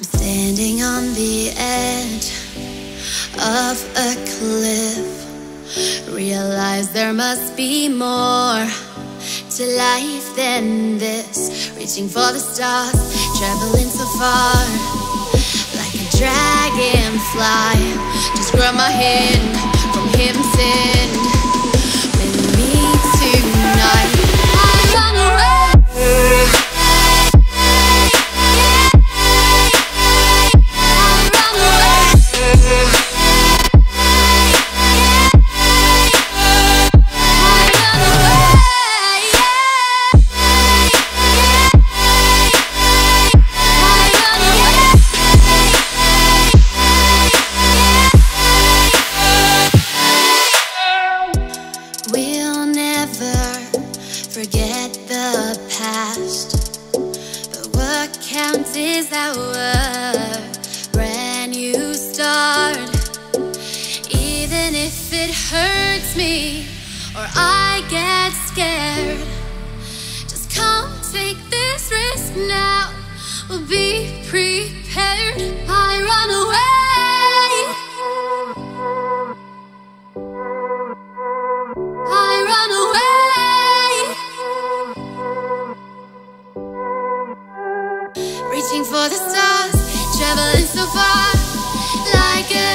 I'm standing on the edge of a cliff. Realize there must be more to life than this. Reaching for the stars, traveling so far. Forget the past. But what counts is our brand new start. Even if it hurts me or I get scared, just come take this risk now. We'll be prepared. Reaching for the stars, traveling so far, like a.